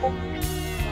Música